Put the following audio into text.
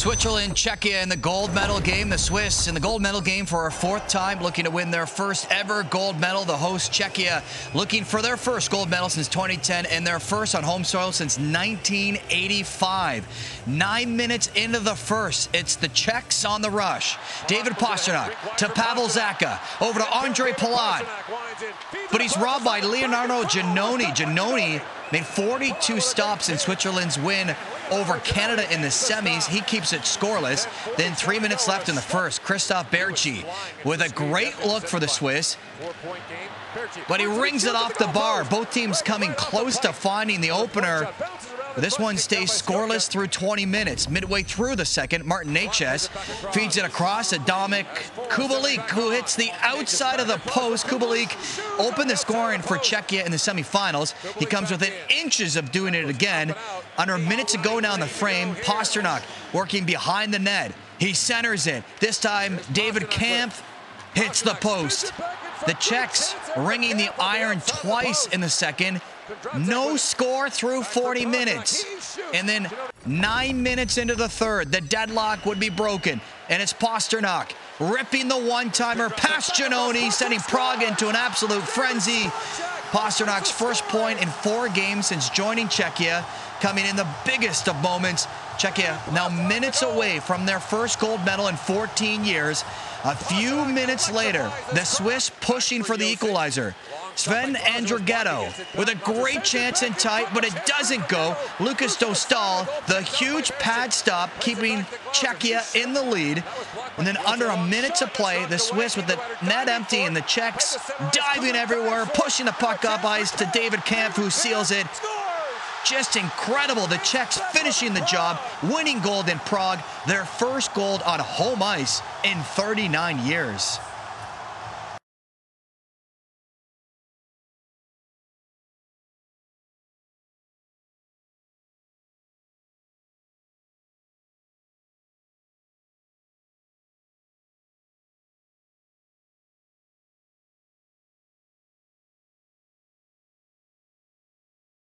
Switzerland, Czechia in the gold medal game. The Swiss in the gold medal game for a fourth time, looking to win their first ever gold medal. The host, Czechia, looking for their first gold medal since 2010 and their first on home soil since 1985. Nine minutes into the first, it's the Czechs on the rush. David Pastrnak to Pavel Zacha, over to Ondrej Palat. But he's robbed by Leonardo Genoni. Genoni made 42 stops in Switzerland's win over Canada in the semis. He keeps it scoreless. Then three minutes left in the first. Christoph Bertschy with a great look for the Swiss. But he rings it off the bar. Both teams coming close to finding the opener. This one stays scoreless through 20 minutes. Midway through the second, Martin Necas feeds it across to Dominik Kubalik, who hits the outside of the post. Kubalik opened the scoring for Czechia in the semifinals. He comes within inches of doing it again. Under a minute to go now in the frame, Pastrnak working behind the net. He centers it. This time, David Kampf hits the post. The Czechs ringing the iron twice in the second. No score through 40 minutes. And then nine minutes into the third, the deadlock would be broken. And it's Pastrnak ripping the one-timer past Genoni, sending Prague into an absolute frenzy. Pastrnak's first point in four games since joining Czechia, coming in the biggest of moments. Czechia now minutes away from their first gold medal in 14 years. A few minutes later, the Swiss pushing for the equalizer. Sven Andrighetto with a great chance in tight, but it doesn't go. Lukas Dostal, the huge pad stop, keeping Czechia in the lead. And then under a minute to play, the Swiss with the net empty and the Czechs diving everywhere, pushing the puck up ice to David Kampf, who seals it. Just incredible. The Czechs finishing the job, winning gold in Prague, their first gold on home ice in 39 years.